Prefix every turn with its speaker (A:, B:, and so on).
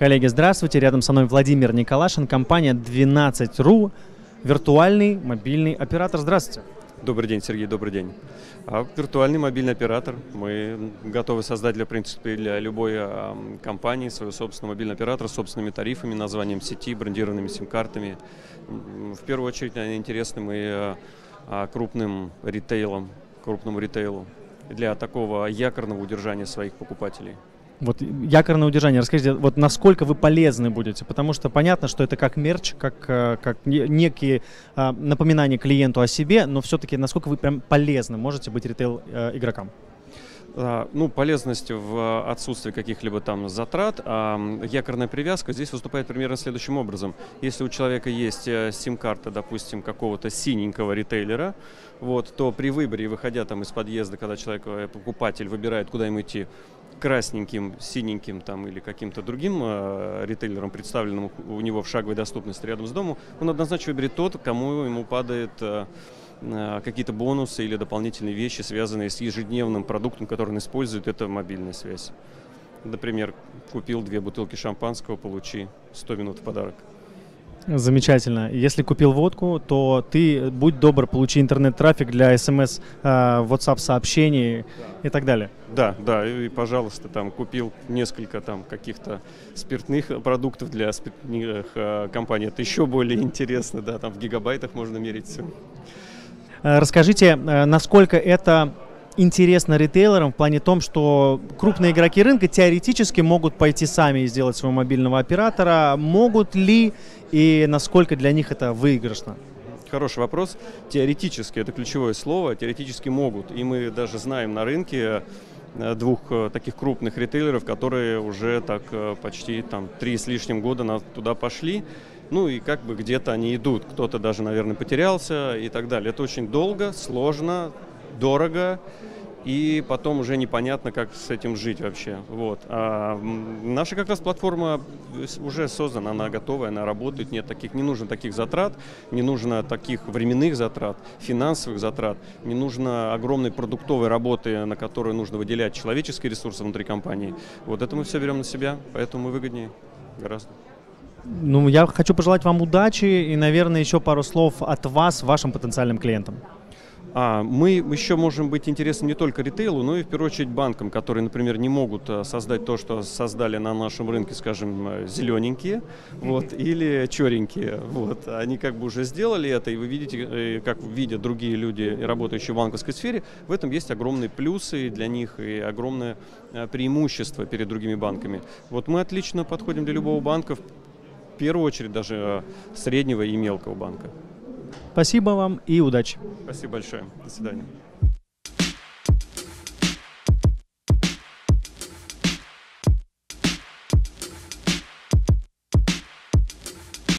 A: Коллеги, здравствуйте. Рядом со мной Владимир Николашин, компания 12.ru, виртуальный мобильный оператор. Здравствуйте.
B: Добрый день, Сергей, добрый день. А виртуальный мобильный оператор. Мы готовы создать для, в принципе, для любой а, компании свой собственный мобильный оператор с собственными тарифами, названием сети, брендированными сим-картами. В первую очередь они интересны мы а, крупным ритейлом, крупному ритейлу для такого якорного удержания своих покупателей.
A: Вот якорное удержание, расскажите, вот насколько вы полезны будете, потому что понятно, что это как мерч, как, э, как некие а, напоминания клиенту о себе, но все-таки насколько вы прям полезны можете быть ритейл-игрокам?
B: А, ну, полезность в отсутствии каких-либо там затрат, а якорная привязка здесь выступает примерно следующим образом. Если у человека есть э, сим-карта, допустим, какого-то синенького ритейлера, вот, то при выборе, выходя там из подъезда, когда человек, э, покупатель выбирает, куда ему идти, красненьким, синеньким там или каким-то другим э, ритейлером, представленным у него в шаговой доступности рядом с домом, он однозначно выберет тот, кому ему падает э, какие-то бонусы или дополнительные вещи, связанные с ежедневным продуктом, который он использует, это мобильная связь. Например, купил две бутылки шампанского, получи 100 минут в подарок.
A: Замечательно. Если купил водку, то ты, будь добр, получи интернет-трафик для смс, э, WhatsApp сообщений да. и так далее.
B: Да, да, и, пожалуйста, там купил несколько там каких-то спиртных продуктов для спиртных э, компаний. Это еще более интересно, да, там в гигабайтах можно мерить все.
A: Э, расскажите, насколько это интересно ритейлерам в плане том, что крупные игроки рынка теоретически могут пойти сами и сделать своего мобильного оператора. Могут ли и насколько для них это выигрышно?
B: Хороший вопрос. Теоретически, это ключевое слово, теоретически могут. И мы даже знаем на рынке э, двух э, таких крупных ритейлеров, которые уже так э, почти там три с лишним года туда пошли. Ну и как бы где-то они идут. Кто-то даже, наверное, потерялся и так далее. Это очень долго, сложно, дорого и потом уже непонятно, как с этим жить вообще. Вот. А наша как раз платформа уже создана, она готовая, она работает, нет таких, не нужно таких затрат, не нужно таких временных затрат, финансовых затрат, не нужно огромной продуктовой работы, на которую нужно выделять человеческие ресурсы внутри компании. Вот это мы все берем на себя, поэтому мы выгоднее гораздо.
A: Ну, я хочу пожелать вам удачи и, наверное, еще пару слов от вас вашим потенциальным клиентам.
B: А, мы еще можем быть интересны не только ритейлу, но и в первую очередь банкам, которые, например, не могут э, создать то, что создали на нашем рынке, скажем, э, зелененькие, вот, или черенькие. Вот. Они как бы уже сделали это, и вы видите, э, как видят другие люди, работающие в банковской сфере, в этом есть огромные плюсы для них и огромное преимущество перед другими банками. Вот мы отлично подходим для любого банка, первую очередь даже среднего и мелкого банка.
A: Спасибо вам и удачи.
B: Спасибо большое. До свидания.